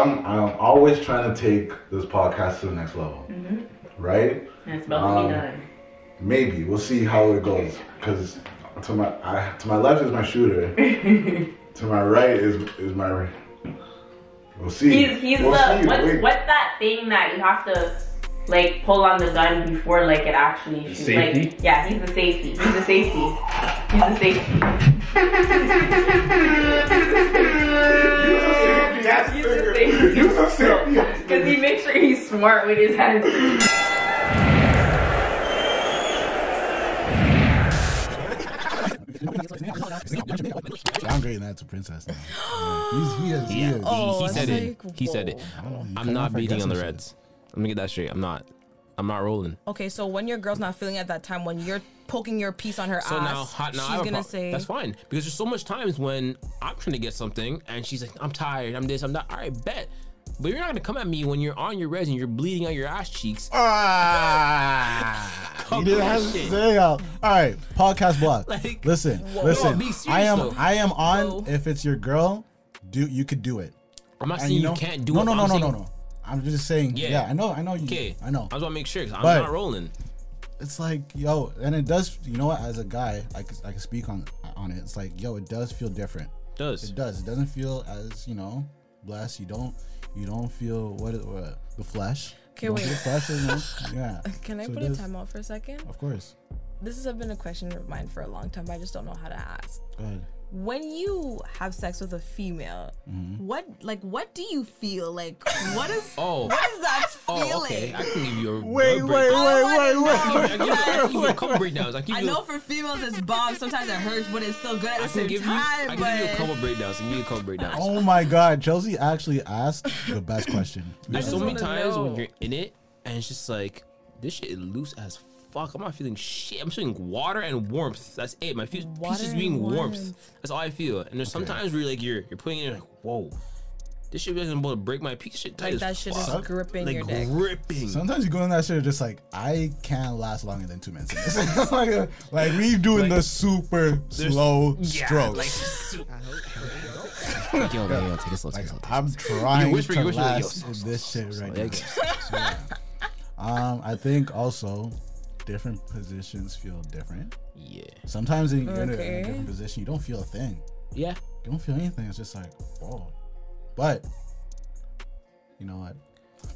I'm, I'm always trying to take this podcast to the next level, right? And it's about to Um, be done. Maybe we'll see how it goes. Cause to my I, to my left is my shooter. to my right is is my. We'll see. He's he's We'll the see. what's Wait. what's that thing that you have to like pull on the gun before like it actually shoots? Safety? Like yeah, he's the safety. He's the safety. He's the safety. He's the safety. Use a safety. Because he makes sure he's smart with his hands. Downgrading that to princess now. Yeah. He's, he is. He Yeah, is. he, Oh, he it's said it. He said it. I don't know, he I'm not beating on the guessing Reds. Let me get that straight. I'm not. I'm not rolling. Okay, so when your girl's not feeling at that time, when you're poking your piece on her So ass, now, hot now. She's gonna pro- say, that's fine because there's so much times when I'm trying to get something and she's like, "I'm tired. I'm this. I'm that." All right, bet. But you're not gonna come at me when you're on your res and you're bleeding out your ass cheeks. Ah, you didn't have to say out. All right, podcast block. Like, listen, whoa. listen. No, serious, I am, though. I am on. Whoa. If it's your girl, do you could do it. I'm not And saying you, know- can't do no, it. No, but no, no, no, no. I'm just saying. Yeah. Yeah, I know, I know you. Okay, I know. I just want to make sure because I'm not rolling. it's like yo and it does you know what as a guy i can, I can speak on on it it's like yo it does feel different It does. it does it doesn't feel as you know blessed you don't you don't feel what, it, what the flesh Okay, wait. feel flesh, you know? yeah "Can I So put a is- timeout for a second? of course This has been a question of mine for a long time. but I just don't know how to ask. go ahead When you have sex with a female, mm-hmm. what like what do you feel? Like what is Oh. what is that feeling? Oh, okay. I can give you a wait a wait break- wait I wait wait. I can give you- I can give you a couple breakdowns. I can I give you. know for females it's bomb. Sometimes it hurts, but it's still good at I the same give you. I time. can but give you a couple breakdowns. I give you a couple breakdowns. oh my god chelsea actually asked the best question There's so many wanna times when you're in it and it's just like this shit is loose as fuck. I'm not feeling shit. I'm feeling water and warmth. That's it. My feet Water pieces and being warmth. warmth. That's all I feel. And there's sometimes where like you're you're putting it in like whoa, this shit isn't about to break my piece. Shit tight like as that shit fuck. is gripping like your dick. gripping. Sometimes you go in that shit just like I can't last longer than two minutes. like, like me doing the super slow Yeah, strokes. like, su- like, yo, man, yo, take it slow, take it slow. take I'm slow. trying You whisper, to you whisper, like, yo, last slow, in slow, this slow, shit slow, right yeah, now. So, yeah. Um, I think also different positions feel different. Yeah. Sometimes in, you're in, a, in a different position, you don't feel a thing. Yeah. You don't feel anything. It's just like whoa. But you know what?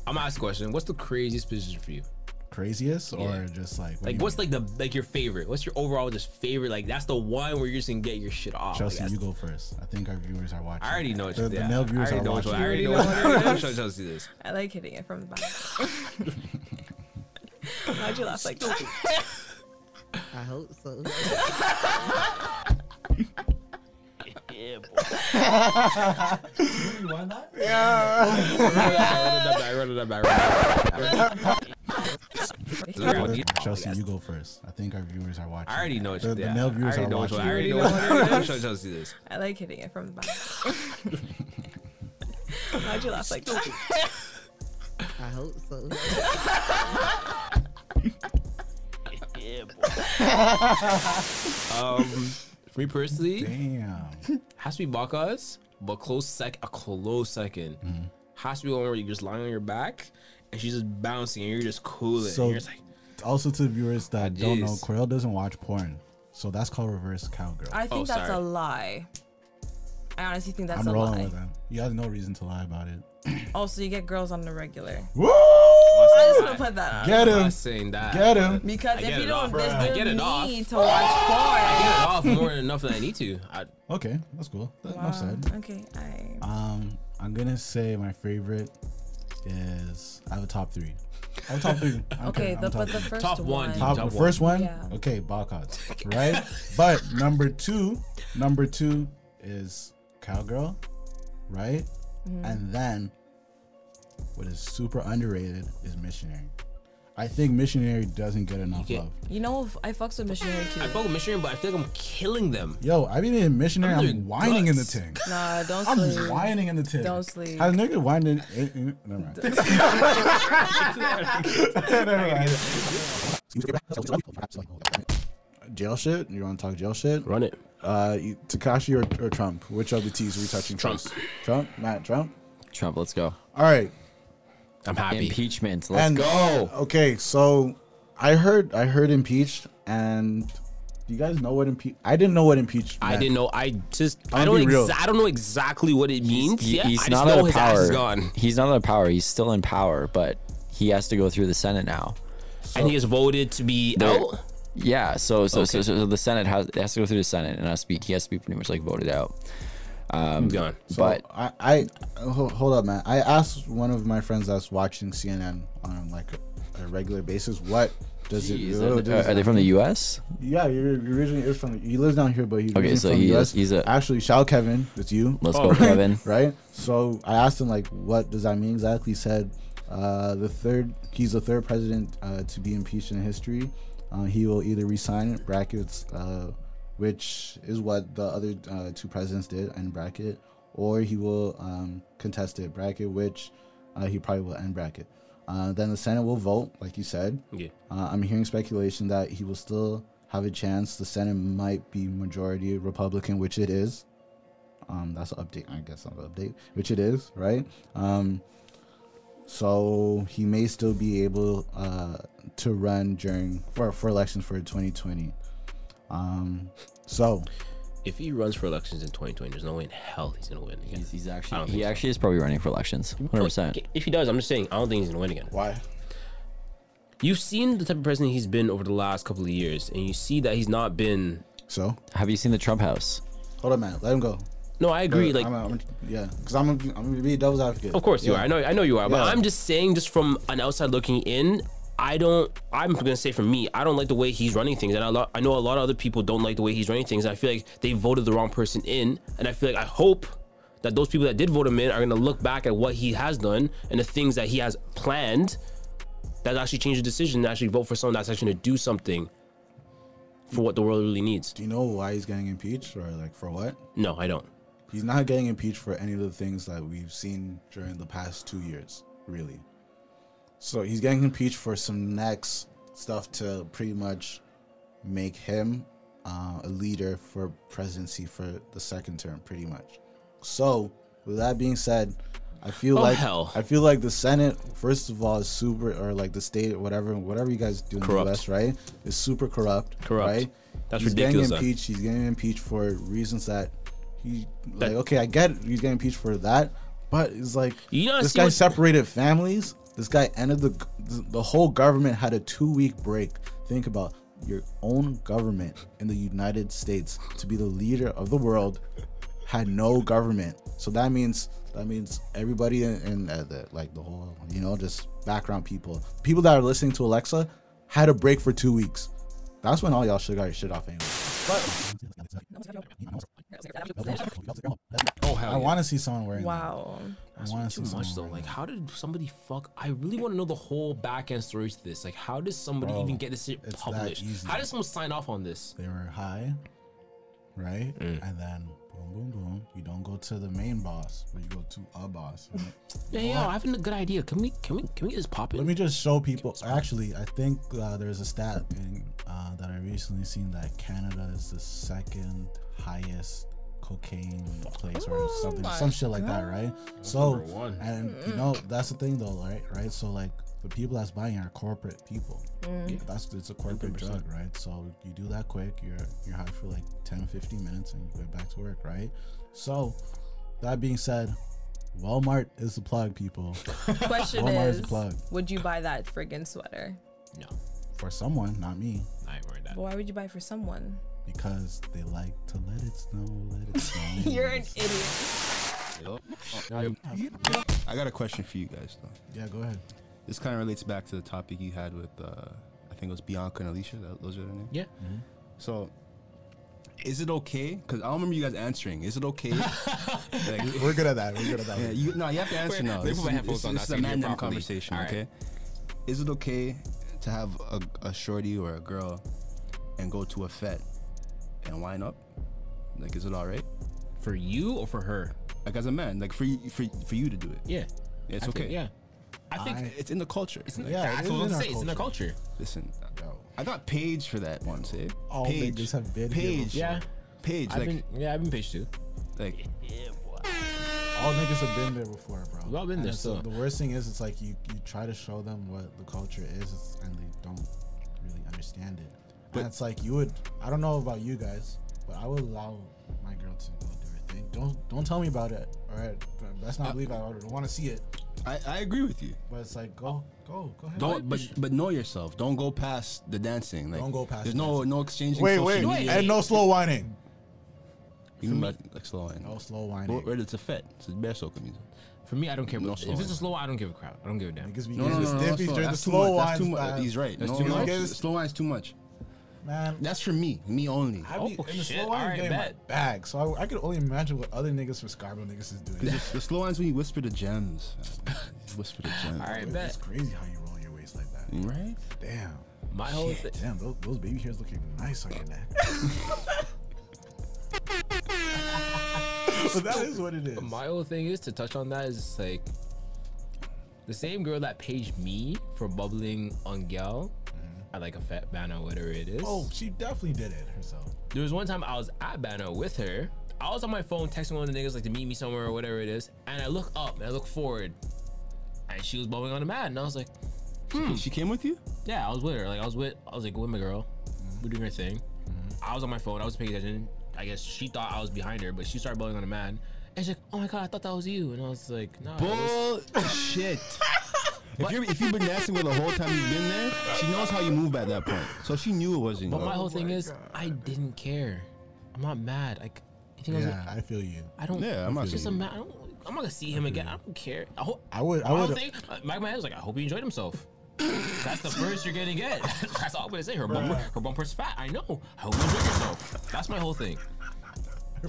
I'm gonna ask a question. What's the craziest position for you? Craziest or Yeah. just like what Like, what's mean? like the like your favorite? What's your overall just favorite? Like, that's the one where you're just gonna get your shit off. Like, Chelsea? that's- you go first. I think our viewers are watching. I already know what the, you the male viewers are know what you- watching. I already know. already I already know what what Chelsea this. I like hitting it from the back. Why'd you laugh like that? I hope so. Yeah, boy. Yeah. Run it that back. Run it that back. Chelsea, you go first. I think our viewers are watching. I already know what the, you the male viewers are know what you- watching. I already know what I already know Chelsea this. I like hitting it from the back. Why'd you laugh like that? I hope so. yeah, Um, for me personally, Damn. has to be Bacchus, but close sec, a close 2nd Mm-hmm. Has to be one where you're just lying on your back and she's just bouncing and you're just cooling. So- and you're just like, Also to the viewers that don't know, jeez. Quail doesn't watch porn, so that's called reverse cowgirl. I think Oh, that's sorry. a lie. I honestly think that's I'm a rolling lie. with them. You have no reason to lie about it. Oh, so you get girls on the regular. Woo! I just want to put that on. Get him. I'm not saying that. Get him. Because I if you don't, off. there's I no get it off. need to watch porn. I get it off more than enough than I need to. I, Okay, that's cool. That, Wow. Enough said. Okay, I. Um, I'm gonna say my favorite is I have a top three. I have a top three. I don't Okay, care. I the, top but the first Top one, one. top, top the first one. Yeah. Okay, Balkans, right? but number two, number two is cowgirl, right? Mm-hmm. And then what is super underrated is missionary. I think missionary doesn't get enough get- love. You know, I fucks with missionary too. I fuck with missionary, but I feel like I'm killing them. Yo, I mean in missionary, I'm I'm, doing whining in the tank. ting. Nah, don't sleep. I'm whining in the tank. Don't sleep. Has nigga whining? In, in, never mind. jail shit? You want to talk jail shit? Run it. Uh, Tekashi or, or Trump? Which of the T's are we touching Trump. Trump? Matt Trump? Trump, let's go. All right. I'm happy. Impeachment, let's and go. Okay, so I heard I heard impeached, and do you guys know what impeach? I didn't know what impeached. I didn't know. I just I'm I don't exa- I don't know exactly what it means. He- yeah, he's I just not know out of his ass power. is gone, He's not out of power. He's still in power, but he has to go through the Senate now. and he is voted to be There- out. Yeah, so so, so Okay. so the Senate has it has to go through the Senate and has to be he has to be pretty much like voted out. Um, He's gone. So but I, I ho- hold up, man. I asked one of my friends that's watching CNN on like a, a regular basis, what does it? Jeez, what are, does are they it from the? U.S.? Yeah, you're you're originally is from. He lives down here, but he's Okay, so from he the is- US. he's a- actually shout Kevin. It's you. Let's Oh. go, Kevin. right? So I asked him like, what does that mean exactly? He said uh, the third, he's the third president uh, to be impeached in history. Uh, he will either resign brackets, uh, which is what the other uh, two presidents did, end bracket, or he will um, contest it bracket, which uh, he probably will end bracket. Uh, then the Senate will vote, like you said. Yeah. Uh, I'm hearing speculation that he will still have a chance. The Senate might be majority Republican, which it is. Um, that's an update, I guess. Not an update, which it is, right? Um, so he may still be able uh, to run during for for elections for 2020. Um, so If he runs for elections in 2020, there's no way in hell he's gonna win again. He's, he's actually he so. actually is probably running for elections. 100. percent If he does, I'm just saying I don't think he's gonna win again. why? You've seen the type of president he's been over the last couple of years, and you see that he's not been. So Have you seen the Trump house? hold on, man. Let him go. No, I agree. Uh, Like, I'm, I'm- yeah, because I'm, gonna- I'm gonna be devil's advocate. of course you are. I know, I know you are. But I'm just saying, just from an outside looking in, I don't. I'm gonna say for me, I don't like the way he's running things, and a lot, I know a lot of other people don't like the way he's running things. And I feel like they voted the wrong person in, and I feel like I hope that those people that did vote him in are gonna look back at what he has done and the things that he has planned that actually change the decision and actually vote for someone that's actually gonna do something for what the world really needs. Do you know why he's getting impeached, or like for what? No, I don't. He's not getting impeached for any of the things that we've seen during the past two years, really. So he's getting impeached for some next stuff to pretty much make him uh, a leader for presidency for the second term, pretty much. So, with that being said, I feel Oh, like hell. I feel like the Senate, first of all, is super, or like the state, whatever, whatever you guys do in Corrupt. the U.S., right? Is super corrupt, Corrupt. right? That's he's ridiculous, Getting impeached. He's getting impeached for reasons that he That- like. Okay, I get it. He's getting impeached for that, but it's like You know, this guy what- separated families. This guy ended the the whole government had a two week break. Think about your own government in the United States to be the leader of the world had no government. So that means that means everybody in, in uh, the, like the whole you know just background people, people that are listening to Alexa, had a break for two weeks. That's when all y'all should got your shit off anyway. Oh hell I want to see someone wearing. Wow. That. I want to too much though. wearing Like, how did somebody fuck? I really want to know the whole back end story to this. Like, how did somebody Bro, even get this shit published? How did someone sign off on this? they were high, right? Mm. And then boom, boom, boom. You don't go to the main boss, but you go to a boss. right? Yeah, yo, I have a good idea. Can we, can we, can we get this popping? Let me just show people. Actually, I think uh, there's a stat in, uh, that I recently seen that Canada is the second highest cocaine place or oh something, my some shit like that, right? So, number one. and you know that's the thing though, right? Right. So like the people that's buying are corporate people. Mm. That's it's a corporate 100%. drug, right? So you do that quick, you're you're high for like 10, 15 minutes, and you go back to work, right? So that being said, Walmart is the plug, people. Question Walmart is is, the plug. would you buy that friggin' sweater? no, For someone, not me. I ain't worried that. But why would you buy it for someone? Because they like to let it snow, let it snow. You're an idiot. I got a question for you guys though. Yeah, go ahead. This kind of relates back to the topic you had with, uh, I think it was Bianca and Alicia. That, those are their names. Yeah. So, is it okay? Because I don't remember you guys answering. Is it okay? like, We're good at that. We're good at that. yeah, you, no, you have to answer Wait, now. let This, put my is, headphones this, on, this is a can man them conversation, Alright. okay? Is it okay to have a, a shorty or a girl and go to a fete and line up? Like, is it all right? For you or for her? Like, as a man, like for you, for, for you to do it. Yeah. Yeah, it's I okay. think- yeah. I think I- It's in the culture. Like, Yeah, that's is what I'm in our saying. It's in the culture. Listen, Yo, I got Paige for that once, eh? All Paige. niggas have been Paige. before. Yeah. Paige. I've Like, been, yeah, I've been pitched too. like, all niggas have been there before, bro. We've all been And there, so so- the worst thing is, it's like you you try to show them what the culture is, and they don't really understand it. But- and it's like you would. I don't know about you guys, but I would allow my girl to go do her thing. Don't don't tell me about it. All right, that's Uh, not believe I don't want to see it. I, I agree with you. But it's like go go go ahead. Don't but but know yourself. Don't go past the dancing. Like Don't go past There's the no dancing. no exchanging. wait social wait media. and no slow whining. You mean by, like slow whining? No slow whining. Where it's a fete. It's a bear soca music. For me, I don't care. No About, slow if it's a slow, I don't give a crap. I don't give a damn. Niggas be No, no, getting no, the no, no, stiffies slow. during the That's too slow much. That's too wines. much. man. He's right. That's no, too no, much. s- slow wine's too much. Man, That's for me. Me only. I be Oh, in the shit. slow wine Alright, getting bet. my bag, so I, I could only imagine what other niggas from Scarborough niggas is doing. Because the slow wine's when you whisper the gems. whisper the gems. All right, It's bet. crazy how you roll your waist like that. Mm. Right? Damn. My whole Shit, thing. damn, those, those baby hairs looking nice on your neck. but that is what it is. My whole thing is to touch on that is like the same girl that paged me for bubbling on gal at like a fat banner, whatever it is. oh, she definitely did it herself. There was one time I was at banner with her. I was on my phone texting one of the niggas like to meet me somewhere or whatever it is, and I look up and I look forward, and she was bubbling on the mat, and I was like, hmm. She came with you? yeah, I was with her. Like I was with, I was like with my girl. Mm-hmm. We're doing her thing. Mm-hmm. I was on my phone. I was paying attention. I guess she thought I was behind her, but she started blowing on the man. And she's like, "Oh my god, I thought that was you." And I was like, "No." it Bullshit. if, you're, if you've been dancing with her the whole time you've been there, she knows how you move at that point. So she knew it wasn't But you. my whole thing is, I didn't care. I'm not mad. Like, you think I was? Yeah, I feel you. I don't. Yeah, I'm not It's just a saying- man. I don't, I'm not gonna see him again. I don't care. I hope. I would- I my whole would- thing. uh, My man was like, I hope he enjoyed himself. That's the first you're gonna get. That's all I'm gonna say. Her bumper, her bumper's fat. I know. I hope you enjoyed yourself. That's my whole thing.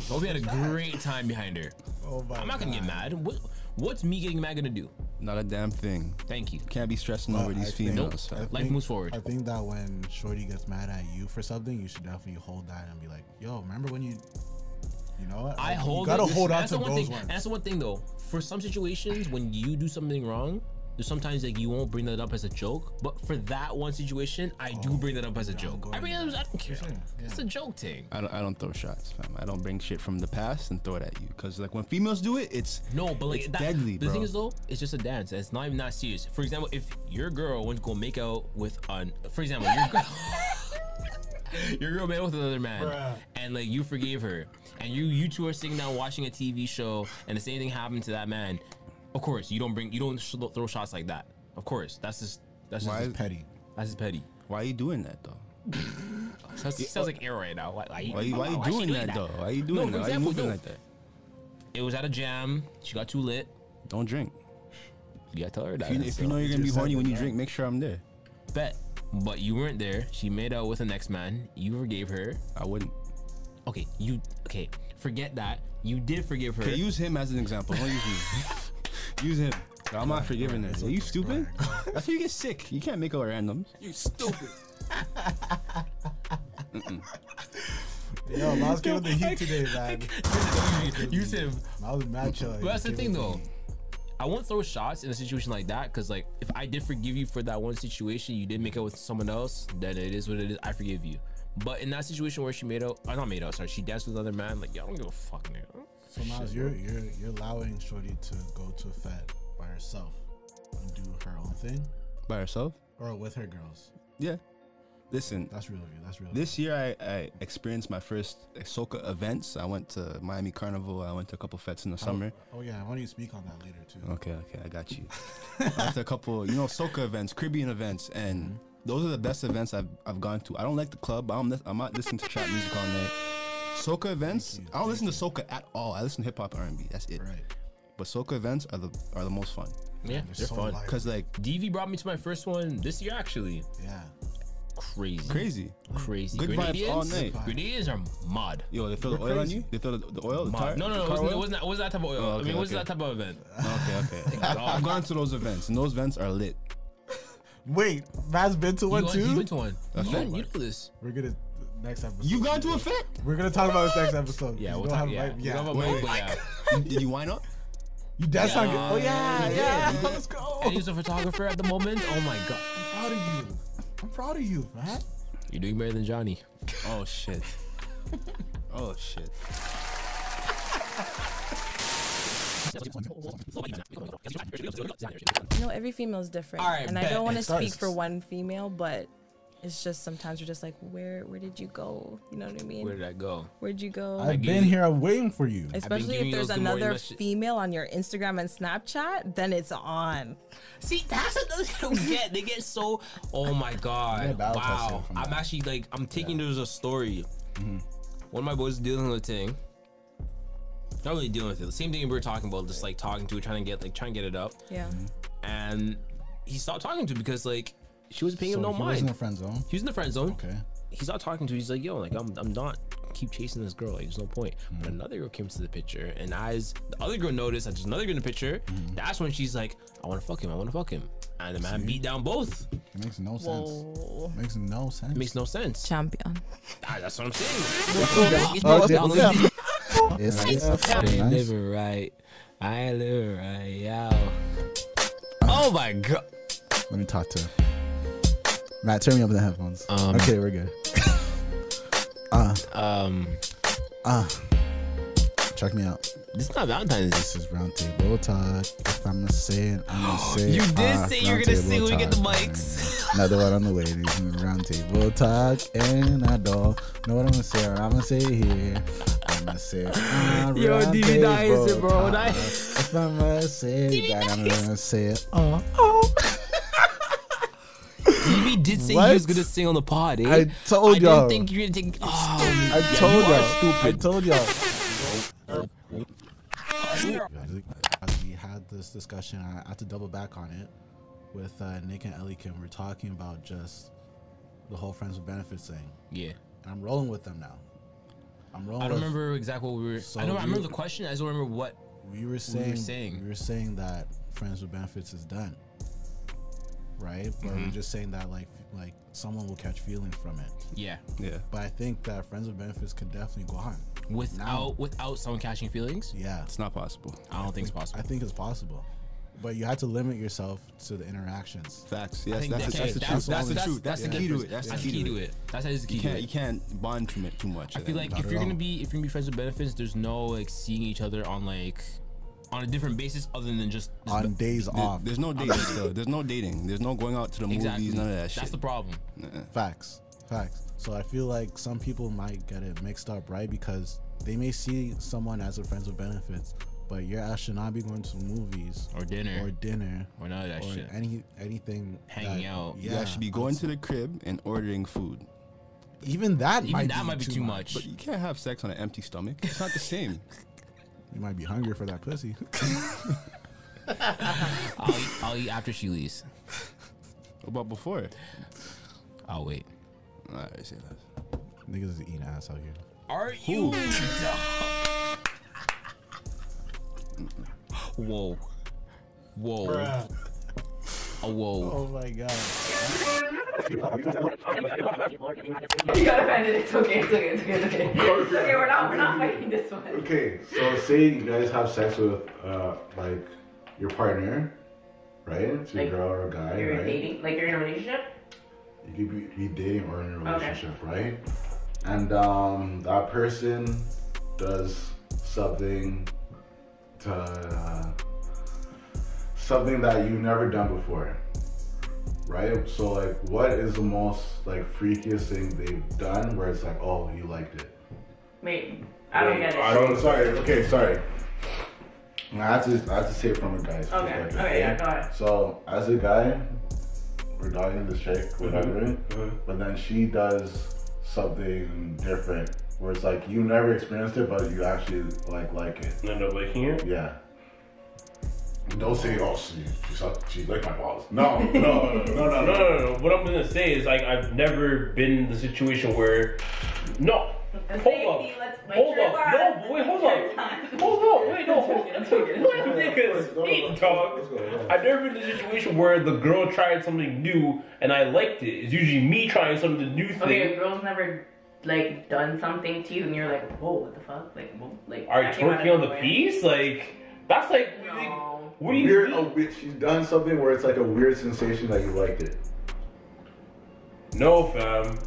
Hope you had a great time behind her. Oh my I'm not gonna get God. mad. What, what's me getting mad gonna do? Not a damn thing. Thank you. Can't be stressing over these I think- females. I fam. Life think- moves forward. I think that when Shorty gets mad at you for something, you should definitely hold that and be like, "Yo, remember when you, you know what? I Like, hold. You gotta it. hold on that's to the one those thing. ones. That's the one thing though. For some situations, when you do something wrong, there's sometimes like you won't bring that up as a joke. But for that one situation, I do bring that up as a joke. go I mean, ahead. I don't care. Sure, yeah. It's a joke thing. I don't, I don't throw shots, fam. I don't bring shit from the past and throw it at you. Cause like when females do it, it's No, but like It's that, deadly, the bro. thing is though, it's just a dance. It's not even that serious. For example, if your girl went to go make out with an, for example, your girl, your girl made out with another man, Bruh. and like you forgave her, and you you two are sitting down watching a TV show, and the same thing happened to that man. Of course, you don't bring, you don't sh- throw shots like that. Of course, that's just that's just Why is- petty. that's just petty. why are you doing that though? Sounds, sounds like error right now. Why, why, Why you, why you why she doing that, though? Why you doing No, that? for Why you example, moving no. like that? It was at a jam. She got too lit. Don't drink. You gotta tell her that. If you, if you know you're gonna be horny when you drink, make sure I'm there. bet. But you weren't there. She made out with the next man. You forgave her. I wouldn't. Okay, you okay? Forget that. You did forgive her. Okay, use him as an example. Don't use me. use him. I'm not forgiving this. Are you stupid? That's how you get sick. You can't make out randoms. You stupid. Yo, Miles came with the heat today, man. use him. I was mad chill. But that's the thing, though. I won't throw shots in a situation like that because, like, if I did forgive you for that one situation, you did make out with someone else, then it is what it is. I forgive you. But in that situation where she made out, I uh, not made out. Sorry, she danced with another man. Like, yo, I don't give a fuck, nigga. So Miles, you're you're you're allowing Shorty to go to a fete by herself and do her own thing, By herself? or with her girls. Yeah. Listen, That's real. That's real. this year I, I experienced my first soca events. I went to Miami Carnival. I went to a couple fetes in the oh, summer. Oh yeah, I want you to speak on that later too. Okay, okay, I got you. After a couple, you know, soca events, Caribbean events, and mm-hmm. those are the best events I've, I've gone to. I don't like the club. I'm, I'm not listening to trap music all night. Soca events, Thank you, I don't listen to thank soca at all. I listen to hip hop, R&B. That's it. Right. But soca events are the are the most fun Yeah, They're they're so fun. light. because like DV brought me to my first one this year, actually. Yeah. Crazy. crazy. Crazy. Good vibes all Grenadians- night. Grenadians are mod. Yo, they throw the We're oil on you. They throw the, the oil. The Mod. tar- no, no, no. It wasn't, it wasn't, it wasn't that type of oil. Oh, I mean, it wasn't okay. that type of event. Okay, okay. I, I've gone to those events, and those events are lit. Wait, Matt's been to You, one went- you too. went to one. A You, you know this. We're gonna next episode. You've gone to a fete? We're gonna talk about this next episode. Yeah, You we'll talk. have Yeah, right- We'll yeah. talk Wait, wait. yeah. Did you wind up? You that's not good. Oh Yeah, uh, yeah, yeah. you. Let's go. And he's a photographer at the moment. Oh my god, I'm proud of you. I'm proud of you, man. you're doing better than Johnny. Oh shit. Oh shit. You know, every female is different, All right, and I don't want to speak for one female, but it's just sometimes we're just like, where where did you go? You know what I mean? Where did I go? Where'd you go? I've been here. I'm waiting for you. Especially if there's those good morning another female on your Instagram and Snapchat, then it's on. See, that's what thing I don't get. They get so. Oh my god! Wow. I'm actually like, I'm taking this as a story. Mm-hmm. One of my boys is dealing with a thing. Not really dealing with it. The same thing we were talking about, just like talking to her, trying to get like trying to get it up, Yeah. and he stopped talking to because like she was paying him So no he was in the friend zone. He was in the friend zone. Okay. He's not talking to her. He's like, yo, like I'm, I'm not keep chasing this girl. Like, there's no point. But another girl came to the picture, and as the other girl noticed that there's another girl in the picture, that's when she's like, I want to fuck him. I want to fuck him. And the man beat down both. It makes no sense. Whoa. Makes no sense. It makes no sense. Champion. Ah, that's what I'm saying. Oh, yeah, yeah. It's, it's, I ain't nice. living right. I ain't living right, yo. Oh my god. Let me talk to her. Matt, turn me up in the headphones. Um, okay, we're good. Uh, Um, uh. Check me out. this is not Valentine's. This is round table talk. If I'm gonna say it, I'm gonna say it. You did Ah, say you were round gonna sing when we get the mics. Another one on the way. This is round table talk, and I don't know what I'm gonna say. Or I'm gonna say it here. I'm gonna say it. on Yo, DV nice, table bro. talk. If I'm gonna say it, I'm gonna say it. Oh, oh. DV did say What? he was gonna sing on the pod, eh? I told y'all. I didn't think you were gonna take. Oh, I yeah, told you y'all. are I told y'all. We had this discussion, I had to double back on it with uh, Nick and Ellie Kim. We're talking about just the whole friends with benefits thing, Yeah. and I'm rolling with them now. I'm rolling. I don't with, remember exactly what we were. So I know. I remember the question. I just don't remember what. We were saying, saying. we were saying that friends with benefits is done, right? But Mm-hmm. we're just saying that like like someone will catch feelings from it. Yeah. Yeah. But I think that friends with benefits could definitely go on. Without without someone catching feelings, Yeah, It's not possible. I don't think it's possible. I think it's possible, but you have to limit yourself to the interactions. Facts. Yes, that's, that's, that's, the that's, truth. that's, That's, the truth. That's, That's the the key to it. That's That's the key to it. it. That's that's the key You to can't it. you can't bond too much. Too much. I feel like if you're gonna be if you're gonna be friends with benefits, there's no like seeing each other on like on a different basis other than just just On days There- off, there's no dating. still. There's no dating. There's no going out to the exactly. movies. None of that shit. That's the problem. facts, facts. So I feel like some people might get it mixed up, right? Because they may see someone as a friends with benefits, but your ass should not be going to movies Or dinner. or dinner Or none of that or shit. any anything Hanging that- out. You Yeah, actually be going to the crib and ordering food. even that Even might that be might be too much. But you can't have sex on an empty stomach. It's not the same. You might be hungry for that pussy. I'll, eat, I'll eat after she leaves. What about before? I'll wait. Alright, say that. Niggas is eating ass out here. Are you? Whoa. Whoa. Oh, whoa. Oh my god. You got offended. It's okay. It's okay. It's okay. It's okay. It's okay. We're not. We're not fighting this one. Okay, so say you guys have sex with uh like your partner, right? It's your Like, girl or a guy, You're right? dating. Like you're in a relationship. You could be, be dating or in a Okay. relationship, right? And um that person does something to uh, something that you've never done before. Right? So like what is the most like freakiest thing they've done where it's like, oh you liked it? Wait. I don't get it. I don't. Sorry. Okay. Sorry. I have to. I have to say it from a guy's Okay. perspective. Okay. Yeah. Go ahead. So as a guy, we're talking to this chick, whatever, Mm-hmm. but then she does something different where it's like you never experienced it, but you actually like like it. End up liking it. Yeah. Don't say, oh, she she, sucked, she licked my balls. No, no, no, no, no, No, no. What I'm gonna say is like I've never been in the situation where no. Hold safety, up. Hold sure up. No, wait, hold up. on. Hold on, wait, no, hold I'm joking, I'm niggas eat, dog. I've never been in a situation where the girl tried something new and I liked it. It's usually me trying something new thing. Okay, a girl's never like done something to you, and you're like, whoa, what the fuck? Like, whoa, like. Are that came twerking on the piece? Like that's like No. What do you Weird, mean? a weird, she's done something where it's like a weird sensation that you liked it. No, fam.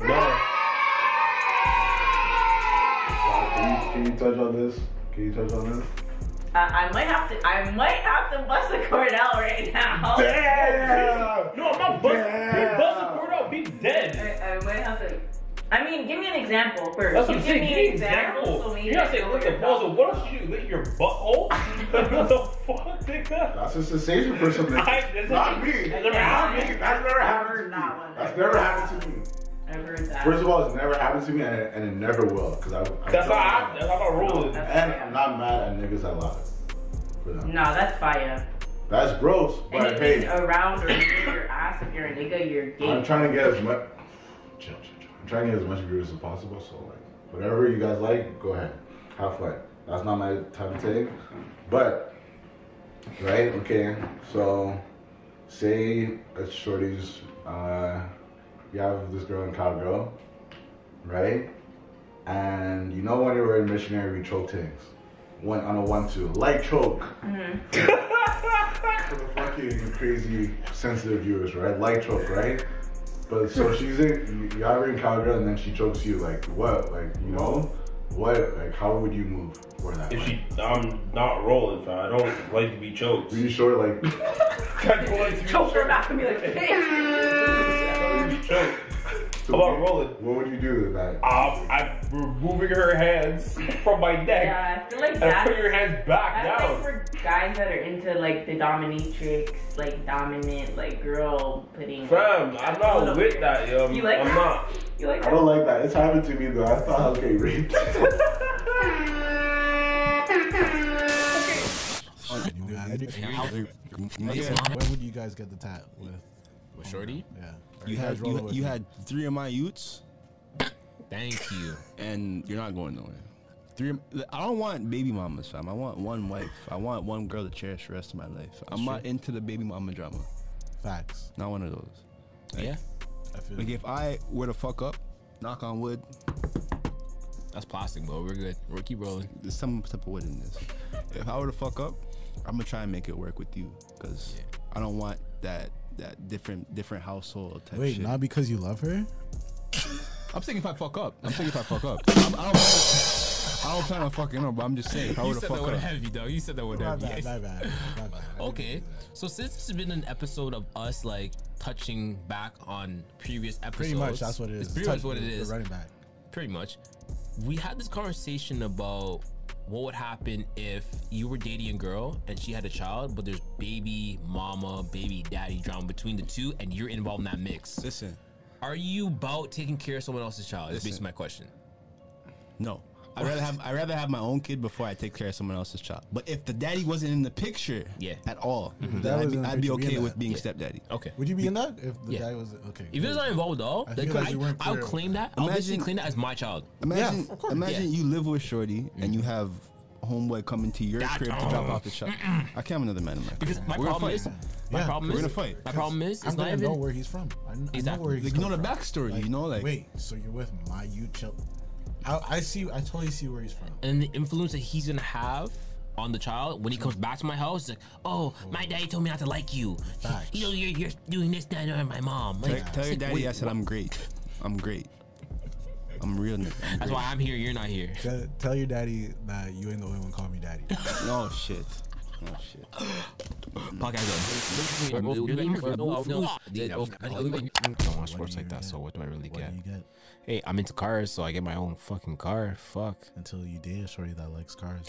No. Can you, can you touch on this? Can you touch on this? Uh, I might have to. I might have to bust a cord out right now. Damn! No, I'm not busting. I mean, give me an example first. That's you I'm give saying. me an example. example. So You're not I saying know lick what the balls. talking What else did you lick your butthole? what the fuck, nigga? That's a sensation for something. I- Not a- me. that's never Not happened. me. That's never happened to heard me. that one. That's never happened to me. I've heard that. First of all, it's never happened to me, and it, and it never will, because I. I That's don't- how I. That's how I roll it. And I'm not mad at niggas that lie. For them. no, that's fire. That's gross, but Anything hey, around or near your ass, if you're a nigga, you're gay. I'm trying to get as much. Chill, chill, chill. I'm trying to get as much views as possible. So like, whatever you guys like, go ahead, have fun. That's not my type of thing, but right, okay. So, say a shorty's, uh, you have this girl in cowgirl, right? And you know when you were in missionary, we choke things. One on a one-two, light choke. For the fucking crazy sensitive viewers, right? Light choke, right? But so she's in, you have her in cowgirl, and then she chokes you. Like what? Like you know, what? Like how would you move for that? If Like, she, I'm not rolling, fam. I don't like to be choked. Are you sure? Like I don't like to be Choke her choked. back and be like, hey. I don't like to be choked. So How about rolling? What would you do with that? Um, I'm removing her hands from my neck Yeah, I feel like and that. putting your hands back I feel down. like for guys that are into like the dominatrix, like dominant, like girl putting. Fam, I'm not with that, yo. You like I'm that? not. You like I don't like that. It's happened to me though. I thought I was getting raped. You had- would you guys get the tat with? With Shorty? Yeah. Or You had you, you had three of my Utes. Thank you. and you're not going nowhere. Three. I don't want baby mamas, fam. I want one wife. I want one girl to cherish the rest of my life. I'm not into the baby mama drama. facts. Not one of those. Yeah, I feel Like if I were to fuck up, knock on wood, that's plastic, bro. we're good. We'll keep rolling. there's some type of wood in this. If I were to fuck up, I'm gonna try and make it work with you, cause I don't want that that different different household type Wait, shit. not because you love her? I'm saying if I fuck up, I'm saying if I fuck up. I'm, I, don't plan, I don't plan on fucking her, but I'm just saying if I were You to said fuck that with up. heavy, dog. You said that with My heavy. bad, my bad, my bad. Okay, so since this has been an episode of us like touching back on previous episodes, Pretty much, that's what it is. It's pretty much what it we're is. Running back. Pretty much. We had this conversation about what would happen if you were dating a girl and she had a child, but there's baby mama, baby daddy drama between the two, and you're involved in that mix. Listen, Are you about taking care of someone else's child? Is basically my question. no. I'd rather have I'd rather have my own kid before I take care of someone else's child. But if the daddy wasn't in the picture Yeah. at all, That then I'd be, I'd be picture, be okay with being Yeah. stepdaddy. Okay. Would you be in that if the Yeah. guy was okay? If it's not involved at all, I then feel like I, you weren't I'll claim that. that. I'll basically Imagine- claim that as my child. Imagine of course. imagine Yeah. you live with Shorty and you have a homeboy coming to your That- crib to drop off the child. I can't have another man in my Because my We're problem is, my Yeah, problem we're is, gonna fight. my problem is, I'm not gonna know where he's from. I, kn- I know where he's Like, you know the from. backstory, you know, like- wait, so you're with my you chill. I, I see. I totally see where he's from. and the influence that he's gonna have on the child when he comes back to my house, like, oh, my daddy told me not to like you. Facts. You know, you're, you're doing this, that, and my mom. Tell, Like, tell it's your like, daddy wait, I said what? I'm great. I'm great. I'm real nigga. I'm That's great. why I'm here. You're not here. Tell, tell your daddy that you ain't the only one calling me daddy. oh shit. Oh shit. Podcast done. I don't watch sports like that, so what do I really What get? Do you get Hey, I'm into cars, so I get my own fucking car. Fuck. until you date a shorty that likes cars?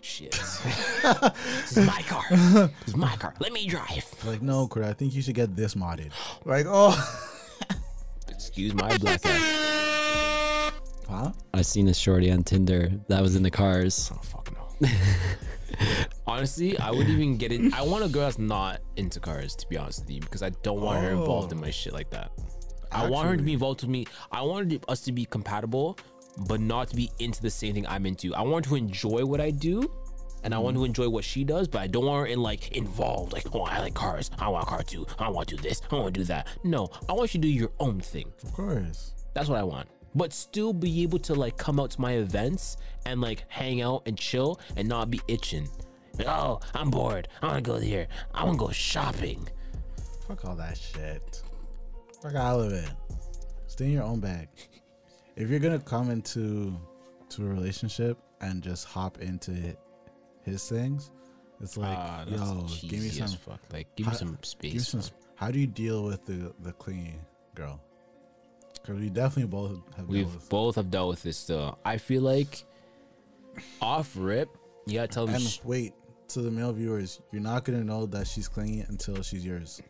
Shit. this is my car. This is my car. Let me drive. Like, no, Kurt, I think you should get this modded. Like, oh, Excuse my black ass. huh? I seen a shorty on Tinder that was in the cars. Oh fuck no. Honestly, I wouldn't even get it. I want a girl that's not into cars, to be honest with you, because I don't want her involved in oh. my shit like that. I want her to be involved with me. I wanted us to be compatible, but not to be into the same thing I'm into. I want her to enjoy what I do, and I want to mm. enjoy what she does, but I don't want her in like involved. Like, oh, I like cars. I want a car too. I want to do this. I want to do that. No, I want you to do your own thing. Of course. That's what I want. But still be able to like come out to my events and like hang out and chill and not be itching. Like, oh, I'm bored. I want to go there. I want to go shopping. Fuck all that shit. Fuck all of it. Stay in your own bag. If you're gonna come into to a relationship and just hop into his things, it's like, Ah, that's yo, give me some. fuck. Like, give me how- some Give me space. some. How do you deal with the the clingy girl? Because we definitely both have. We've both have dealt with this still. I feel like off rip, you gotta tell me. And sh- wait, to the male viewers, you're not gonna know that she's clingy until she's yours.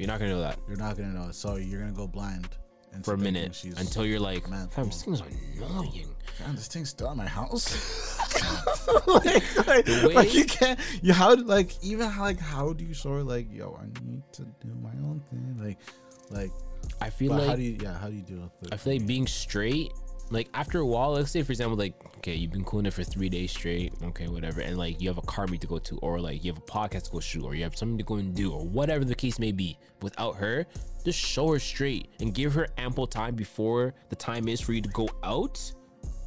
You're not gonna know that You're not gonna know it, so you're gonna go blind into for a thinking minute She's until you're like, man, fam, this thing's annoying. Damn, this thing's still in my house. like, like, The way- like you can't. You how like even how like how do you sort of like yo I need to do my own thing like like I feel but like how do you yeah how do you deal with it? I feel like being straight, like after a while, let's say for example, like okay, you've been cooling it for three days straight, okay, whatever, and like you have a car meet to go to, or like you have a podcast to go shoot, or you have something to go and do, or whatever the case may be. Without her, just show her straight and give her ample time before the time is for you to go out.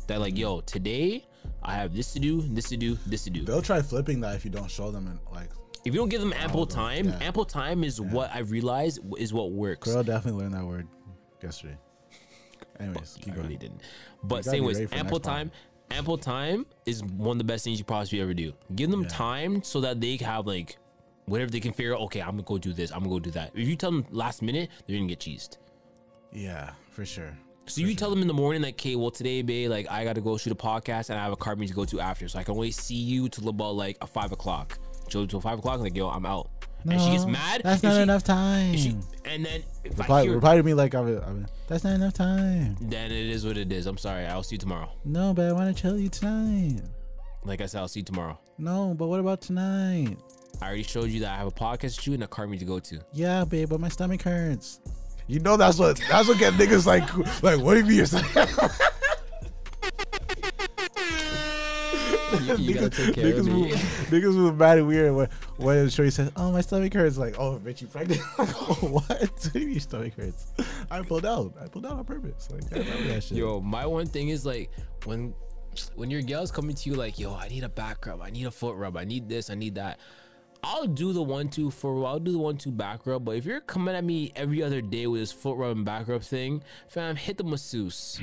That like, yo, today I have this to do, this to do, this to do. They'll try flipping that if you don't show them and like If you don't give them ample time, yeah. ample time is what I realized is what works. girl definitely learned that word yesterday. Anyways, I keep really didn't. But gotta same be ways, ready for the ample time. Ample time is one of the best things you possibly ever do. Give them Yeah. time so that they have like whatever they can figure. out, Okay, I'm gonna go do this. I'm gonna go do that. If you tell them last minute, they're gonna get cheesed. Yeah, for sure. So you tell them in the morning, like, okay, well today, babe, like I gotta go shoot a podcast and I have a car meeting to go to after, so I can only see you till about like a five o'clock. Chill till five o'clock, like yo, I'm out. And she gets mad. That's not she- enough time. she- and then if I reply, hear, reply to me like I mean, I mean, that's not enough time. then it is what it is. I'm sorry. I'll see you tomorrow. No, but I want to tell you tonight. Like I said, I'll see you tomorrow. No, but what about tonight? I already showed you that I have a podcast to shoot and a car meet to go to. Yeah, babe, but my stomach hurts. You know that's what that's what get niggas like like what if you're saying You, you gotta take care of me. niggas move mad and weird when when Shorty says, "Oh, my stomach hurts." Like, "Oh, bitch, you pregnant?" Like, oh, what? What do you mean your stomach hurts? I pulled out. I pulled out on purpose. Like, I remember that shit. Yo, my one thing is like when when your girl's coming to you like, yo, I need a back rub, I need a foot rub, I need this, I need that. I'll do the one two for I'll do the one two back rub, but if you're coming at me every other day with this foot rub and back rub thing, fam, hit the masseuse.